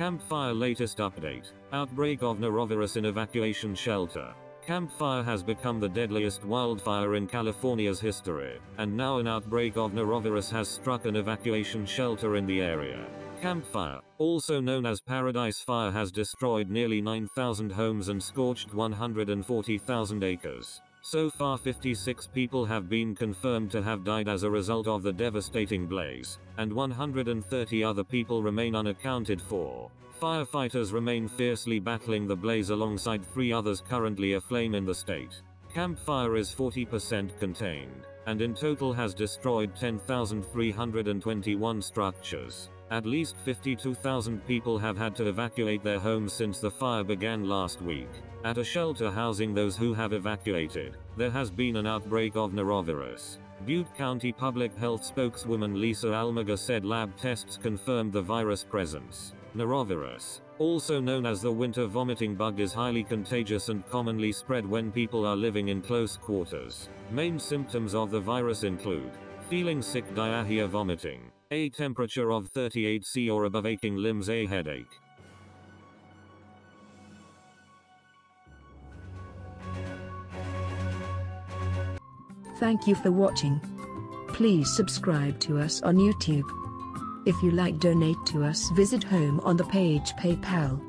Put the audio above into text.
Campfire latest update. Outbreak of norovirus in evacuation shelter. Campfire has become the deadliest wildfire in California's history, and now an outbreak of norovirus has struck an evacuation shelter in the area. Campfire, also known as Paradise Fire has destroyed nearly 9,000 homes and scorched 140,000 acres. So far 56 people have been confirmed to have died as a result of the devastating blaze, and 130 other people remain unaccounted for. Firefighters remain fiercely battling the blaze alongside three others currently aflame in the state. Campfire is 40% contained, and in total has destroyed 10,321 structures. At least 52,000 people have had to evacuate their homes since the fire began last week. At a shelter housing those who have evacuated, there has been an outbreak of norovirus. Butte County Public Health spokeswoman Lisa Almaguer said lab tests confirmed the virus presence. Norovirus, also known as the winter vomiting bug is highly contagious and commonly spread when people are living in close quarters. Main symptoms of the virus include feeling sick diarrhea vomiting, a temperature of 38 C or above aching limbs a headache. Thank you for watching. Please subscribe to us on YouTube. If you like donate to us visit home on the page PayPal.